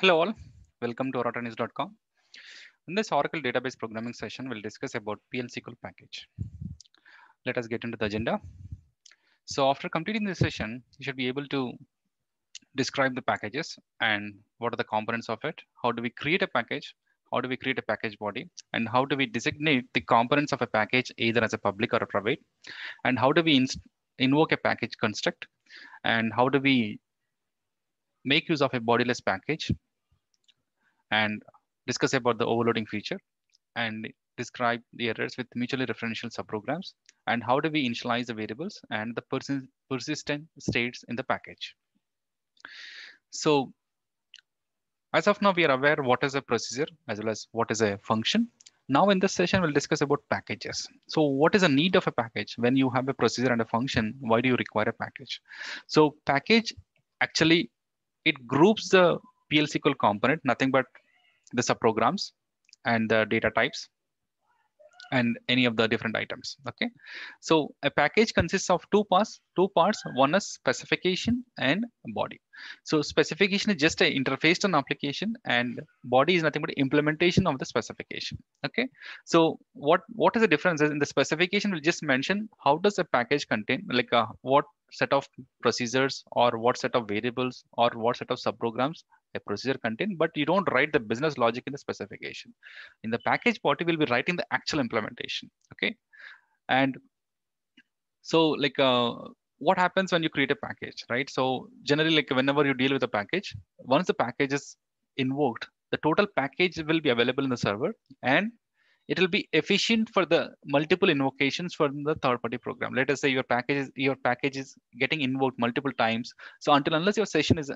Hello all, welcome to oratrainings.com. In this Oracle database programming session, we'll discuss about PL SQL package. Let us get into the agenda. So after completing this session, you should be able to describe the packages and what are the components of it. How do we create a package? How do we create a package body? And how do we designate the components of a package either as a public or a private? And how do we invoke a package construct? And how do we make use of a bodiless package and discuss about the overloading feature and describe the errors with mutually referential subprograms and how do we initialize the variables and the persi persistent states in the package. So as of now, we are aware what is a procedure as well as what is a function. Now in this session, we'll discuss about packages. So what is the need of a package? When you have a procedure and a function, why do you require a package? So package actually it groups the PL SQL component, nothing but the subprograms and the data types and any of the different items. Okay, so a package consists of two parts. Two parts. One is specification and body. So specification is just an interface to an application, and body is nothing but implementation of the specification. Okay, so what what is the difference? In the specification, will just mention how does a package contain, like uh, what set of procedures or what set of variables or what set of subprograms a procedure contain, but you don't write the business logic in the specification. In the package body, we'll be writing the actual implementation. Okay. And so like uh, what happens when you create a package, right? So generally like whenever you deal with a package, once the package is invoked, the total package will be available in the server and it will be efficient for the multiple invocations from the third party program. Let us say your package is, your package is getting invoked multiple times. So until unless your session is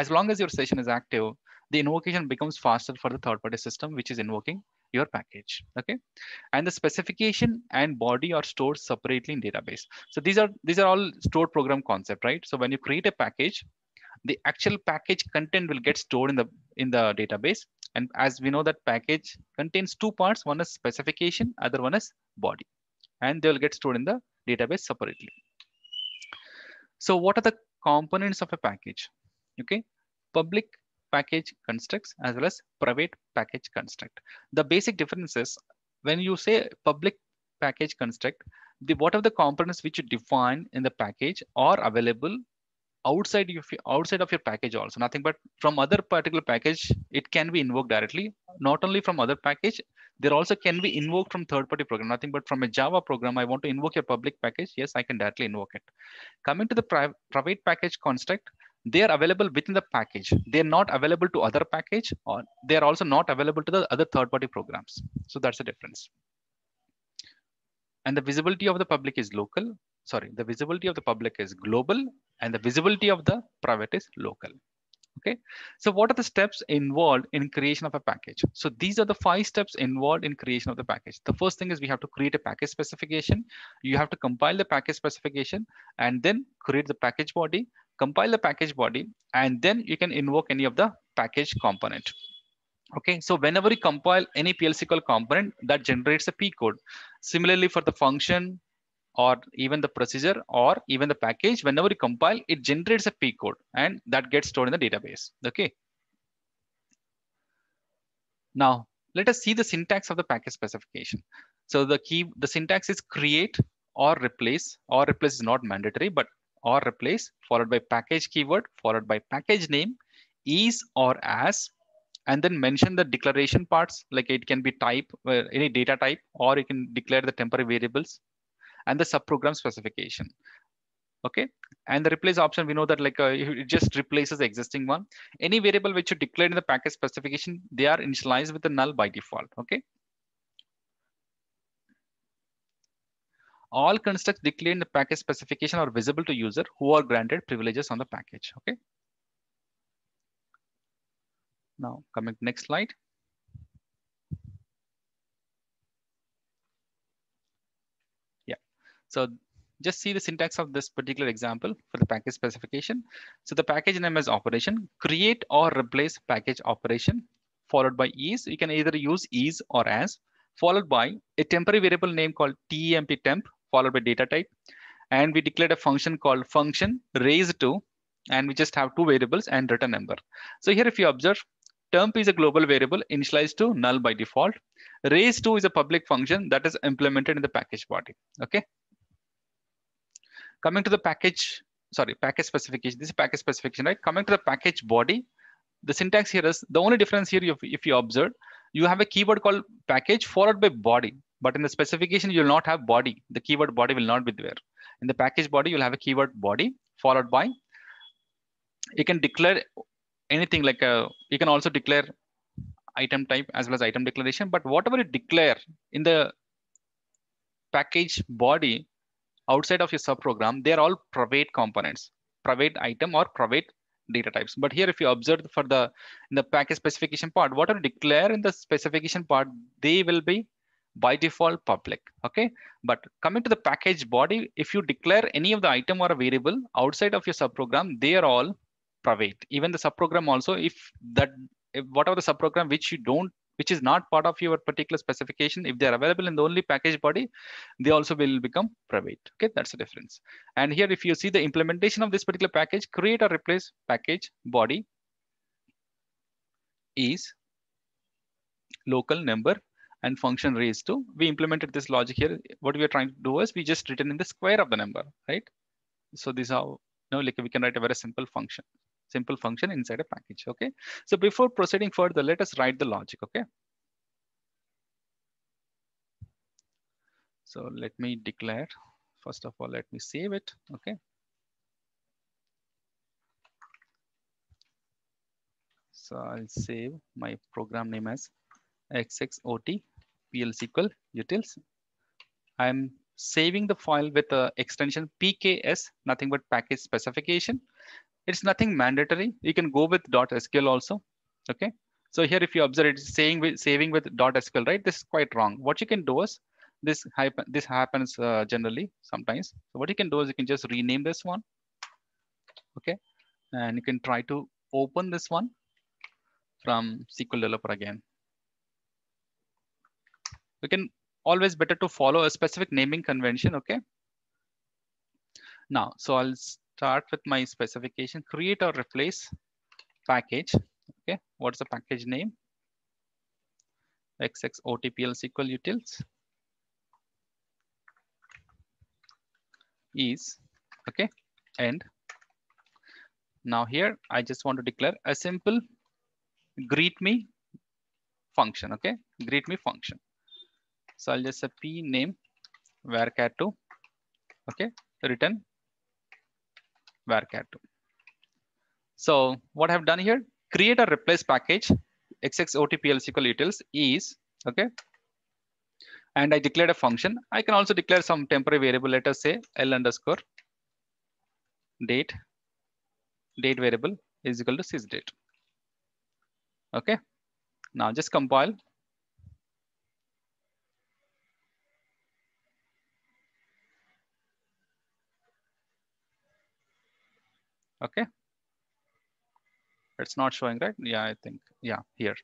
as long as your session is active, the invocation becomes faster for the third party system, which is invoking your package. Okay. And the specification and body are stored separately in database. So these are these are all stored program concept, right? So when you create a package, the actual package content will get stored in the in the database. And as we know that package contains two parts, one is specification, other one is body. And they will get stored in the database separately. So what are the components of a package? Okay? Public package constructs as well as private package construct. The basic difference is when you say public package construct the what are the components which you define in the package are available outside of outside of your package also. Nothing but from other particular package it can be invoked directly. Not only from other package there also can be invoked from third party program. Nothing but from a java program i want to invoke your public package. Yes i can directly invoke it. Coming to the private package construct they are available within the package. They are not available to other package or they are also not available to the other third-party programs. So that's the difference. And the visibility of the public is local. Sorry, the visibility of the public is global and the visibility of the private is local. Okay, so what are the steps involved in creation of a package? So these are the five steps involved in creation of the package. The first thing is we have to create a package specification. You have to compile the package specification and then create the package body compile the package body, and then you can invoke any of the package component. Okay, so whenever you compile any PL SQL component, that generates a P code. Similarly, for the function or even the procedure or even the package, whenever you compile, it generates a P code and that gets stored in the database. Okay. Now, let us see the syntax of the package specification. So the key, the syntax is create or replace or replace is not mandatory, but or replace followed by package keyword followed by package name is or as and then mention the declaration parts like it can be type uh, any data type or you can declare the temporary variables and the subprogram specification. Okay? And the replace option we know that like uh, it just replaces the existing one. Any variable which you declared in the package specification they are initialized with the null by default. Okay all constructs declared in the package specification are visible to user who are granted privileges on the package. Okay. Now coming to next slide. Yeah. So just see the syntax of this particular example for the package specification. So the package name is operation, create or replace package operation, followed by is. You can either use is or as, followed by a temporary variable name called temp temp followed by data type. And we declared a function called function raised to and we just have two variables and return number. So here, if you observe, temp is a global variable initialized to null by default. Raise to is a public function that is implemented in the package body. Okay. Coming to the package, sorry, package specification. This is package specification, right? Coming to the package body, the syntax here is the only difference here. If, if you observe, you have a keyword called package followed by body, but in the specification, you will not have body. The keyword body will not be there. In the package body, you'll have a keyword body followed by you can declare anything like a you can also declare item type as well as item declaration but whatever you declare in the package body outside of your subprogram they are all private components private item or private data types but here if you observe for the in the package specification part whatever you declare in the specification part they will be by default public okay? But coming to the package body if you declare any of the item or a variable outside of your subprogram they are all private. Even the subprogram also if that if whatever the subprogram which you don't which is not part of your particular specification if they are available in the only package body they also will become private okay? That's the difference. And here if you see the implementation of this particular package create or replace package body is local number and function raised to we implemented this logic here what we are trying to do is we just written in the square of the number right so this is how you know like we can write a very simple function simple function inside a package. Okay. So before proceeding further, let us write the logic. Okay. So let me declare, first of all, let me save it. Okay. So I'll save my program name as xxot plsql utils. I'm saving the file with the extension pks, nothing but package specification it's nothing mandatory. You can go with .sql also. Okay. So here, if you observe, it's saying with saving with .sql, right? This is quite wrong. What you can do is this this happens uh, generally sometimes. So what you can do is you can just rename this one. Okay. And you can try to open this one from SQL Developer again. You can always better to follow a specific naming convention. Okay. Now, so I'll start with my specification, create or replace package. Okay, what's the package name? XXOTPL SQL utils is okay and now here I just want to declare a simple greet me function okay greet me function so I'll just say p name varchar2 okay return varchar2. So what I've done here, create a replace package, xxotpl SQL utils is, okay. And I declared a function. I can also declare some temporary variable, let us say L underscore date, date variable is equal to sysdate. Okay. Now just compile Okay. It's not showing, right? Yeah, I think, yeah, here.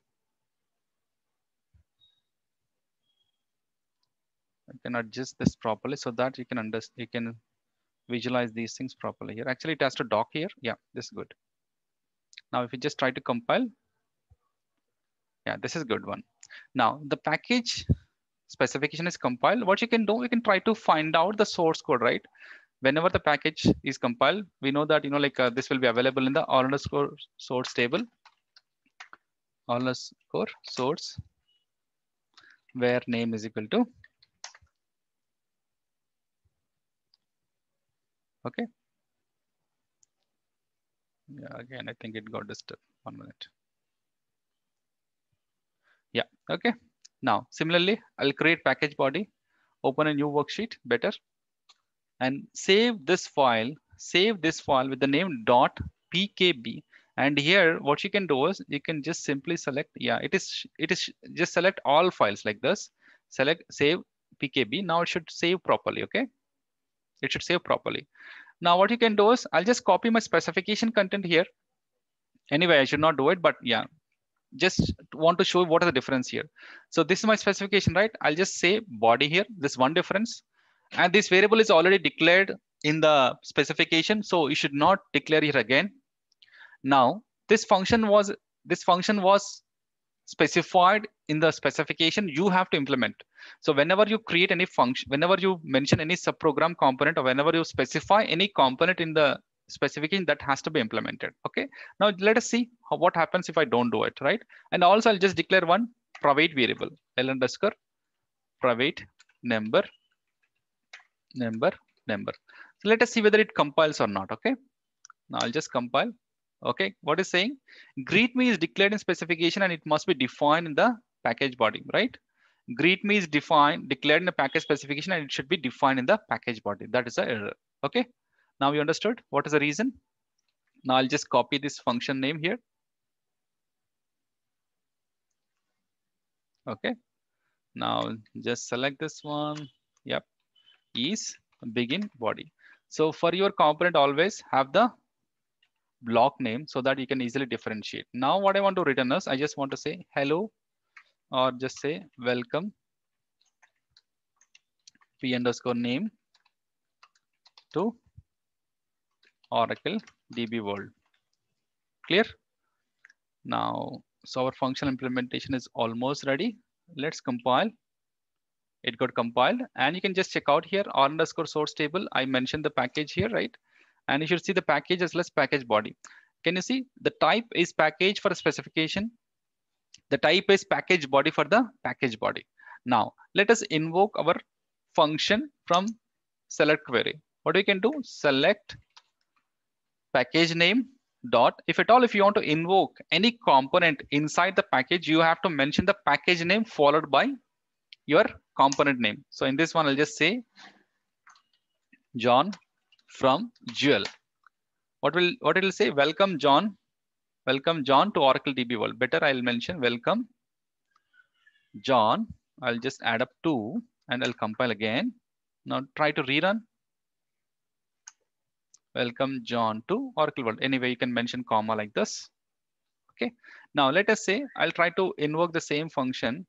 I can adjust this properly so that you can understand, you can visualize these things properly here. Actually, it has to dock here. Yeah, this is good. Now, if you just try to compile, yeah, this is good one. Now, the package specification is compiled. What you can do, you can try to find out the source code, right? Whenever the package is compiled, we know that, you know, like uh, this will be available in the all underscore source table, all underscore source, where name is equal to. Okay. Yeah, again, I think it got disturbed. One minute. Yeah, okay. Now, similarly, I'll create package body, open a new worksheet, better and save this file, save this file with the name dot pkb. And here, what you can do is you can just simply select, yeah, it is, it is just select all files like this, select save pkb. Now it should save properly, okay? It should save properly. Now what you can do is I'll just copy my specification content here. Anyway, I should not do it, but yeah, just want to show what are the difference here. So this is my specification, right? I'll just say body here, this one difference. And this variable is already declared in the specification. So you should not declare it again. Now this function was this function was specified in the specification you have to implement. So whenever you create any function, whenever you mention any subprogram component or whenever you specify any component in the specification that has to be implemented. Okay. Now let us see how, what happens if I don't do it, right? And also I'll just declare one private variable, L underscore private number, number, number. So let us see whether it compiles or not. Okay. Now I'll just compile. Okay. What is saying? Greet me is declared in specification and it must be defined in the package body, right? Greet me is defined, declared in the package specification and it should be defined in the package body. That is the error. Okay. Now you understood what is the reason? Now I'll just copy this function name here. Okay. Now just select this one. Is begin body. So for your component, always have the block name so that you can easily differentiate. Now what I want to return is I just want to say hello or just say welcome p underscore name to Oracle DB world. Clear? Now, so our functional implementation is almost ready. Let's compile. It got compiled and you can just check out here R underscore source table. I mentioned the package here, right? And you should see the package as as package body. Can you see the type is package for specification? The type is package body for the package body. Now let us invoke our function from select query. What we can do? Select package name dot. If at all, if you want to invoke any component inside the package, you have to mention the package name followed by your component name. So in this one, I'll just say John from dual. What will what it will say? Welcome John. Welcome John to Oracle DB World. Better I'll mention welcome John. I'll just add up two and I'll compile again. Now try to rerun. Welcome John to Oracle World. Anyway, you can mention comma like this. Okay. Now let us say I'll try to invoke the same function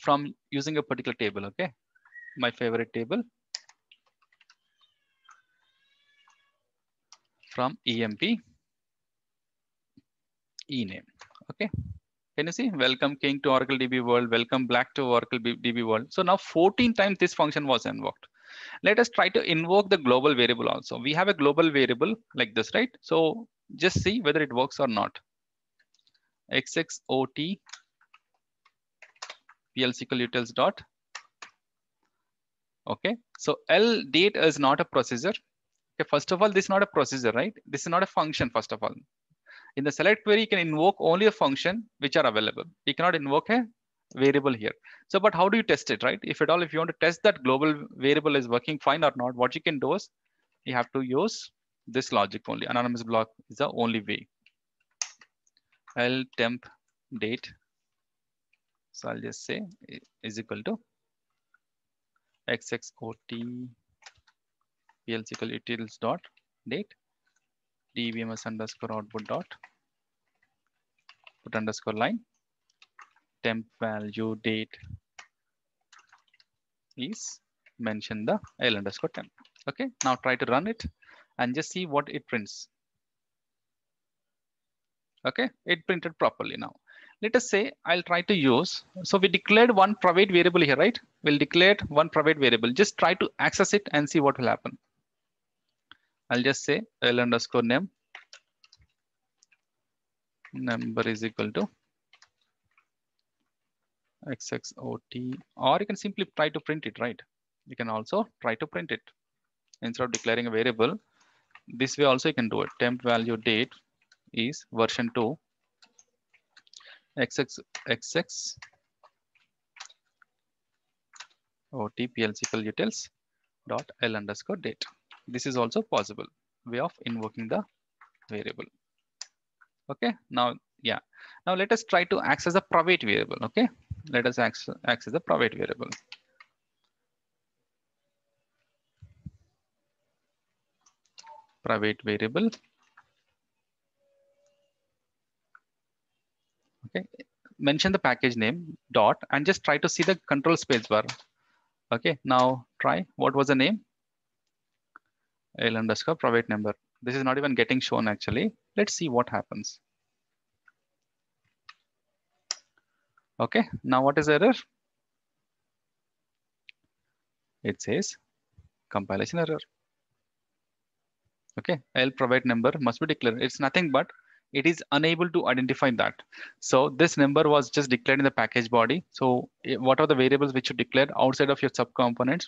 from using a particular table. Okay. My favorite table from EMP ename. Okay. Can you see? Welcome King to Oracle DB World. Welcome Blake to Oracle DB World. So now 14 times this function was invoked. Let us try to invoke the global variable also. We have a global variable like this, right? So just see whether it works or not. xxot plsql utils dot. Okay, so L date is not a procedure. Okay, first of all, this is not a procedure, right? This is not a function, first of all. In the select query, you can invoke only a function which are available. You cannot invoke a variable here. So, but how do you test it, right? If at all, if you want to test that global variable is working fine or not, what you can do is you have to use this logic only. Anonymous block is the only way. L temp date. So I'll just say is equal to xxot plsql utils dot date dbms underscore output dot put underscore line temp value date is mention the L underscore temp. Okay, now try to run it and just see what it prints. Okay, it printed properly now. Let us say I'll try to use, so we declared one private variable here, right? We'll declare one private variable. Just try to access it and see what will happen. I'll just say L underscore name number is equal to xxot or you can simply try to print it right you can also try to print it instead of declaring a variable this way also you can do it temp value date is version 2 xx xx ot plsql utils dot l underscore date. This is also possible. Way of invoking the variable. Okay now yeah. Now let us try to access a private variable okay? Let us access, access the private variable. Private variable. Okay, mention the package name dot and just try to see the control space bar. Okay, now try what was the name? L underscore private number. This is not even getting shown actually. Let's see what happens. Okay, now what is error? It says compilation error. Okay, I'll provide number must be declared. It's nothing but it is unable to identify that. So this number was just declared in the package body. So eh, what are the variables which you declared outside of your subcomponents?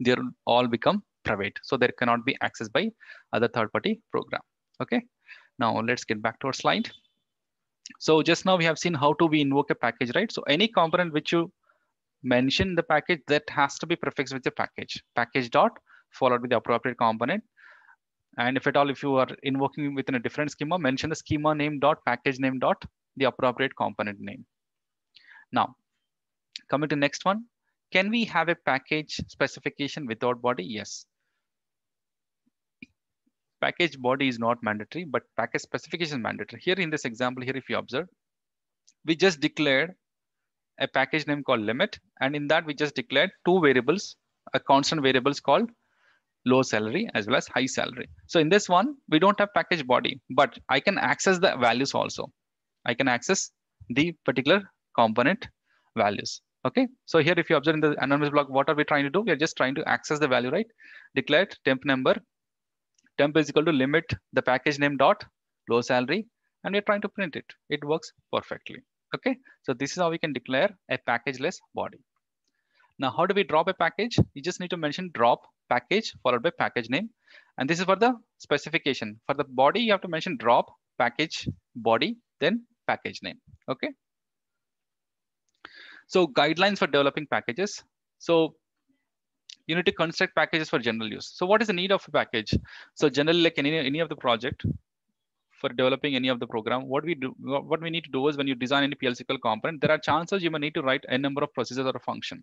They're all become private. So there cannot be accessed by other third-party program. Okay, now let's get back to our slide. So just now we have seen how to we invoke a package, right? So any component which you mention the package that has to be prefixed with the package, package dot followed with the appropriate component. And if at all, if you are invoking within a different schema, mention the schema name dot package name dot the appropriate component name. Now, coming to next one, can we have a package specification without body? Yes. Package body is not mandatory, but package specification is mandatory. Here in this example, here if you observe, we just declared a package name called limit. And in that, we just declared two variables, a constant variables called low salary as well as high salary. So in this one, we don't have package body, but I can access the values also. I can access the particular component values. Okay, so here if you observe in the anonymous block, what are we trying to do? We are just trying to access the value, right? Declared temp number, temp is equal to limit the package name dot low salary, and we're trying to print it. It works perfectly. Okay, so this is how we can declare a packageless body. Now, how do we drop a package? You just need to mention drop package followed by package name. And this is for the specification. For the body, you have to mention drop package body, then package name. Okay. So guidelines for developing packages. So you need to construct packages for general use. So what is the need of a package? So generally like any, any of the project, for developing any of the program, what we do, what we need to do is when you design any PLSQL component, there are chances you may need to write a number of procedures or a function.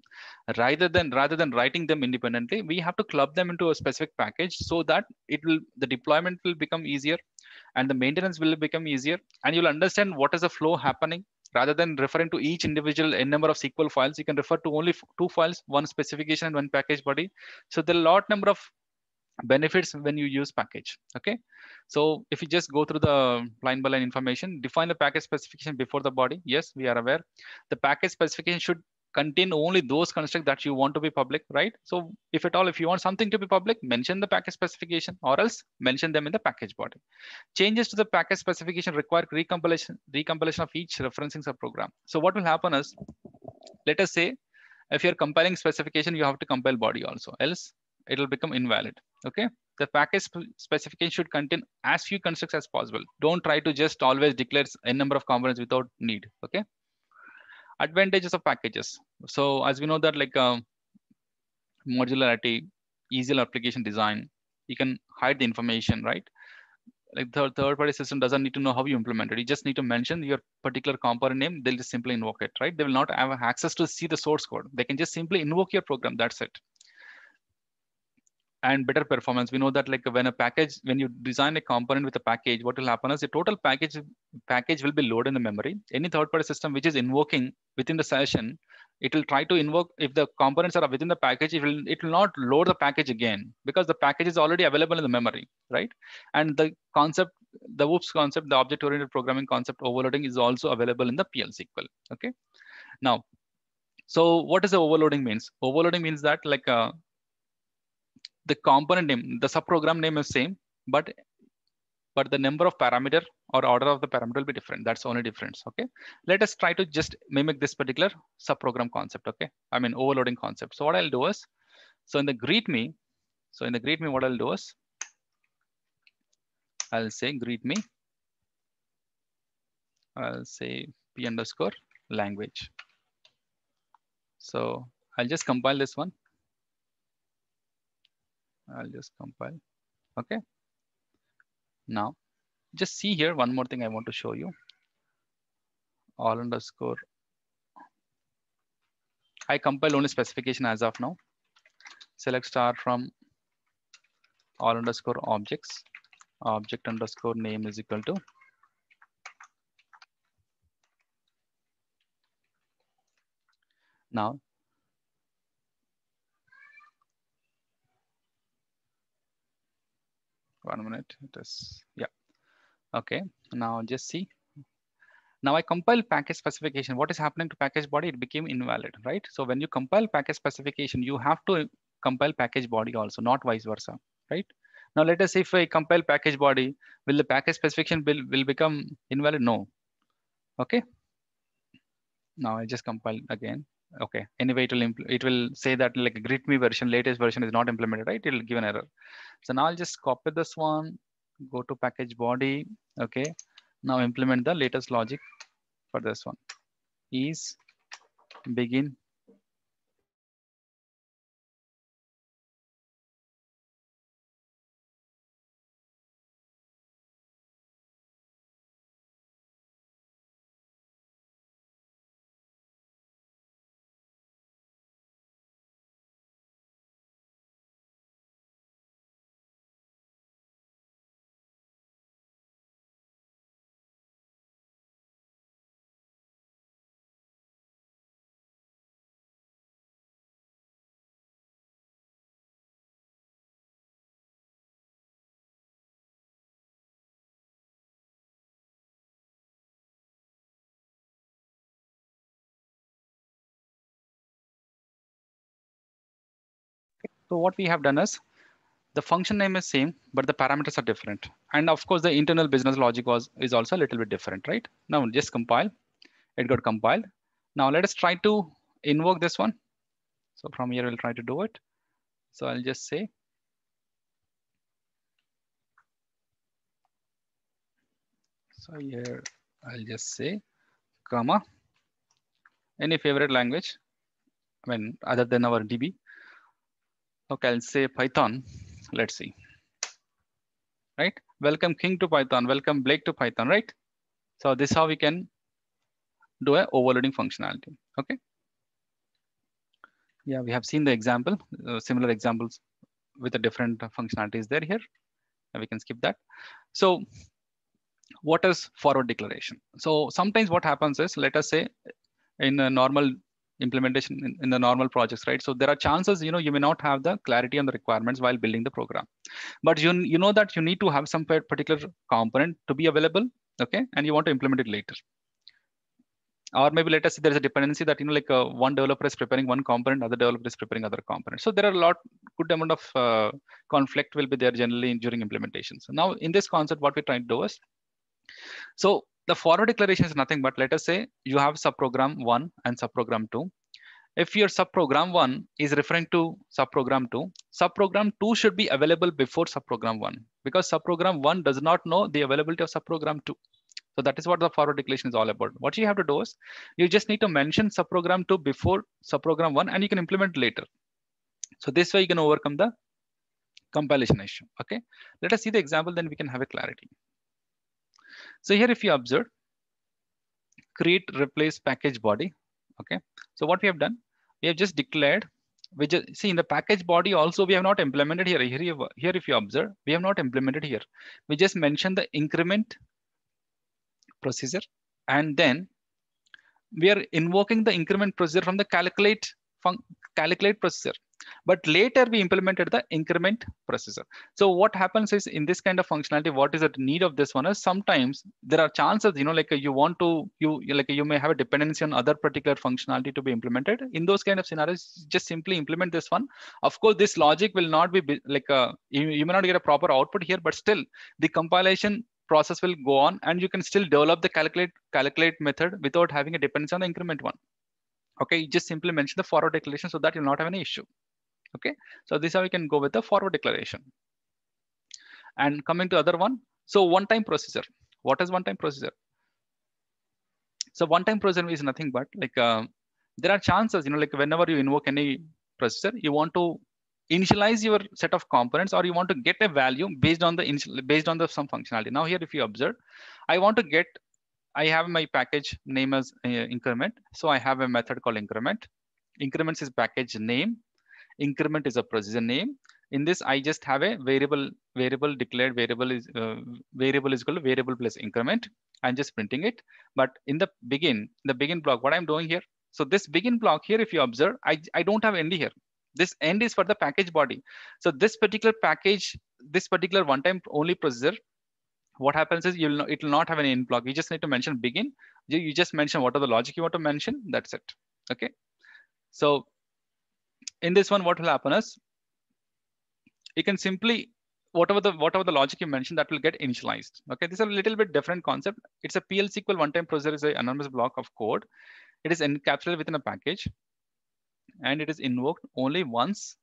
Rather than rather than writing them independently, we have to club them into a specific package so that it will the deployment will become easier, and the maintenance will become easier, and you'll understand what is the flow happening. Rather than referring to each individual n number of SQL files, you can refer to only two files, one specification and one package body. So there are a lot number of benefits when you use package okay? So if you just go through the line by line information define the package specification before the body. Yes we are aware. The package specification should contain only those constructs that you want to be public right? So if at all if you want something to be public mention the package specification or else mention them in the package body. Changes to the package specification require recompilation recompilation of each referencing subprogram. So what will happen is let us say if you're compiling specification you have to compile body also. Else it will become invalid. Okay. The package specification should contain as few constructs as possible. Don't try to just always declare a number of components without need. Okay. Advantages of packages. So as we know that like uh, modularity, easy application design, you can hide the information, right? Like the third party system doesn't need to know how you implement it. You just need to mention your particular component name. They'll just simply invoke it, right? They will not have access to see the source code. They can just simply invoke your program. That's it and better performance. We know that like when a package, when you design a component with a package, what will happen is the total package package will be loaded in the memory. Any third-party system which is invoking within the session, it will try to invoke if the components are within the package, it will it will not load the package again because the package is already available in the memory, right? And the concept, the OOPS concept, the object-oriented programming concept overloading is also available in the PL SQL. Okay. Now, so what does the overloading means? Overloading means that like uh, the component name, the subprogram name is same, but but the number of parameter or order of the parameter will be different. That's only difference. Okay. Let us try to just mimic this particular subprogram concept. Okay. I mean overloading concept. So what I'll do is, so in the greet me, so in the greet me, what I'll do is, I'll say greet me. I'll say p underscore language. So I'll just compile this one. I'll just compile. Okay. Now, just see here one more thing I want to show you. All underscore. I compile only specification as of now. Select star from all underscore objects. Object underscore name is equal to now one minute it is yeah Okay, now just see. Now I compile package specification. What is happening to package body? It became invalid, right? So when you compile package specification, you have to compile package body also, not vice versa, right? Now let us say if I compile package body, will the package specification will, will become invalid? No. Okay. Now I just compile again. Okay. Anyway, it will it will say that like GREETME version, latest version is not implemented, right? It will give an error. So now I'll just copy this one, go to package body. Okay. Now implement the latest logic for this one. Is begin So what we have done is the function name is same, but the parameters are different. And of course, the internal business logic was is also a little bit different, right? Now just compile. It got compiled. Now let us try to invoke this one. So from here, we'll try to do it. So I'll just say So here I'll just say comma any favorite language. I mean, other than our DB. Okay, I'll say Python. Let's see. Right? Welcome King to Python. Welcome Blake to Python, right? So this how we can do a overloading functionality. Okay. Yeah, we have seen the example, uh, similar examples with the different functionalities there here. And we can skip that. So what is forward declaration? So sometimes what happens is, let us say in a normal implementation in, in, the normal projects, right? So there are chances, you know, you may not have the clarity on the requirements while building the program, but you, you know that you need to have some particular component to be available, okay? And you want to implement it later. Or maybe let us say there's a dependency that, you know, like uh, one developer is preparing one component, other developer is preparing other component. So there are a lot, good amount of uh, conflict will be there generally during implementation. So now in this concept, what we're trying to do is, so the forward declaration is nothing but let us say you have subprogram one and subprogram two. If your subprogram one is referring to subprogram two, subprogram two should be available before subprogram one because subprogram one does not know the availability of subprogram two. So that is what the forward declaration is all about. What you have to do is you just need to mention subprogram two before subprogram one and you can implement later. So this way you can overcome the compilation issue. Okay, let us see the example, then we can have a clarity. So here, if you observe, create replace package body. Okay. So what we have done, we have just declared, we just see in the package body also we have not implemented here. Here, here if you observe, we have not implemented here. We just mentioned the increment procedure, and then we are invoking the increment procedure from the calculate calculate procedure but later we implemented the increment processor. So what happens is in this kind of functionality, what is the need of this one is sometimes there are chances, you know, like you want to, you like you may have a dependency on other particular functionality to be implemented. In those kind of scenarios, just simply implement this one. Of course, this logic will not be like a, you, you may not get a proper output here, but still the compilation process will go on and you can still develop the calculate calculate method without having a dependency on the increment one. Okay, you just simply mention the forward declaration so that you'll not have any issue. Okay, so this how we can go with the forward declaration. And coming to other one, so one-time processor. What is one-time processor? So one-time processor is nothing but like uh, there are chances, you know, like whenever you invoke any processor, you want to initialize your set of components or you want to get a value based on the based on the some functionality. Now here, if you observe, I want to get, I have my package name as uh, increment. So I have a method called increment. Increments is package name increment is a procedure name. In this, I just have a variable, variable declared variable is uh, variable is to variable plus increment. I'm just printing it. But in the begin, the begin block, what I'm doing here. So this begin block here, if you observe, I, I don't have end here. This end is for the package body. So this particular package, this particular one-time only procedure what happens is you'll it will not have an end block. You just need to mention begin. You, you just mention what are the logic you want to mention. That's it. Okay. So in this one, what will happen is you can simply whatever the whatever the logic you mentioned that will get initialized. Okay, this is a little bit different concept. It's a PL SQL one-time procedure is an anonymous block of code. It is encapsulated within a package, and it is invoked only once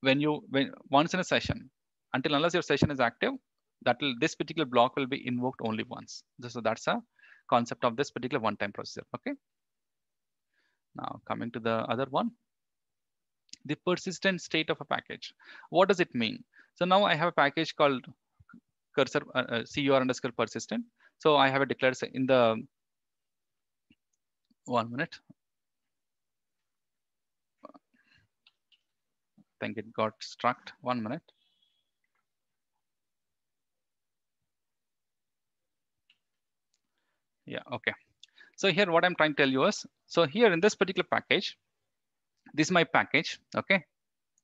when you when once in a session. Until unless your session is active, that will this particular block will be invoked only once. So that's a concept of this particular one-time procedure. Okay. Now coming to the other one, the persistent state of a package. What does it mean? So now I have a package called cursor uh, uh cur underscore persistent. So I have a declared in the one minute. I think it got struck one minute. Yeah, okay. So here what I'm trying to tell you is, so here in this particular package, this is my package, okay?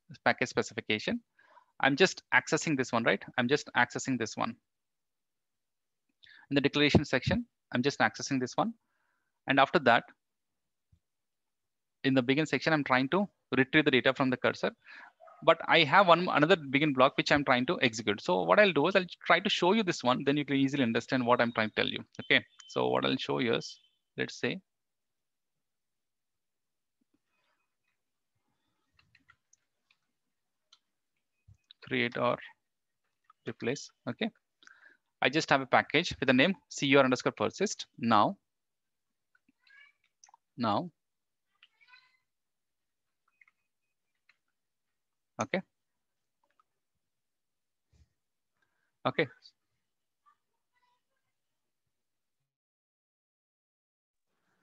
This package specification. I'm just accessing this one, right? I'm just accessing this one. In the declaration section, I'm just accessing this one. And after that, in the begin section, I'm trying to retrieve the data from the cursor. But I have one another begin block which I'm trying to execute. So what I'll do is I'll try to show you this one, then you can easily understand what I'm trying to tell you. Okay, so what I'll show you is, let's say, create or replace. Okay. I just have a package with the name cur underscore persist. Now, now, okay. Okay.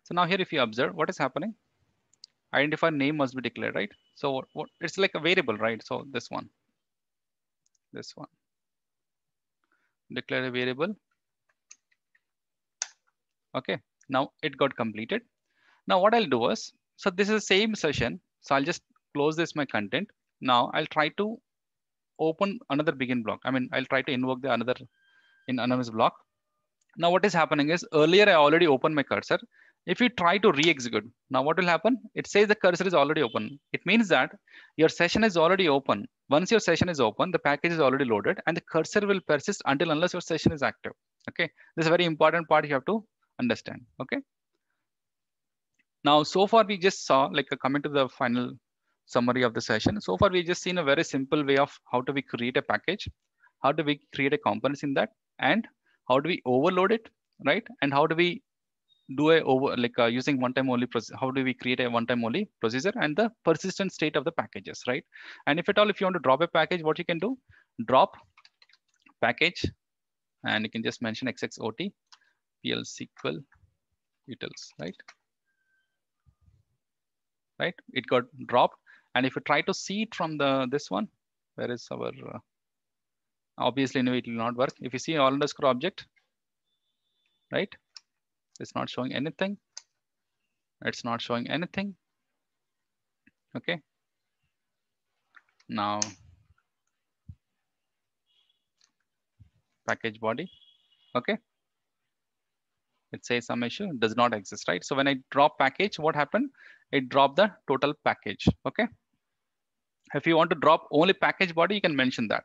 So now here, if you observe what is happening, identifier name must be declared, right? So what, it's like a variable, right? So this one, this one. Declare a variable. Okay, now it got completed. Now what I'll do is, so this is the same session. So I'll just close this my content. Now I'll try to open another begin block. I mean, I'll try to invoke the another in anonymous block. Now what is happening is earlier I already opened my cursor. If you try to re-execute, now what will happen? It says the cursor is already open. It means that your session is already open. Once your session is open, the package is already loaded and the cursor will persist until unless your session is active. Okay, this is a very important part you have to understand. Okay. Now, so far we just saw like a coming to the final summary of the session. So far we just seen a very simple way of how do we create a package, how do we create a components in that, and how do we overload it, right? And how do we do a over like uh, using one time only how do we create a one time only procedure and the persistent state of the packages right? And if at all if you want to drop a package what you can do? Drop package and you can just mention xxot pl sql utils right? Right? It got dropped. And if you try to see it from the this one where is our uh, obviously no it will not work. If you see all underscore object right it's not showing anything. It's not showing anything. Okay. Now, package body. Okay. It says some issue does not exist, right? So when I drop package, what happened? It dropped the total package. Okay. If you want to drop only package body, you can mention that.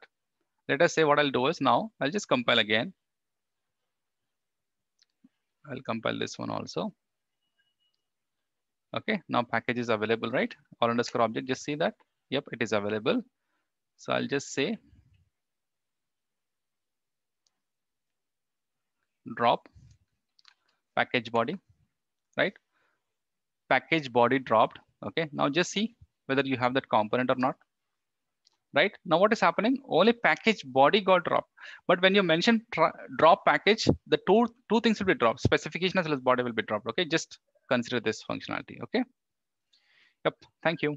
Let us say what I'll do is now I'll just compile again. I'll compile this one also. Okay, now package is available, right? All underscore object, just see that. Yep, it is available. So I'll just say drop package body, right? Package body dropped. Okay, now just see whether you have that component or not right? Now what is happening? Only package body got dropped. But when you mention drop package, the two, two things will be dropped. Specification as well as body will be dropped. Okay, just consider this functionality. Okay. Yep, thank you.